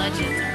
legend.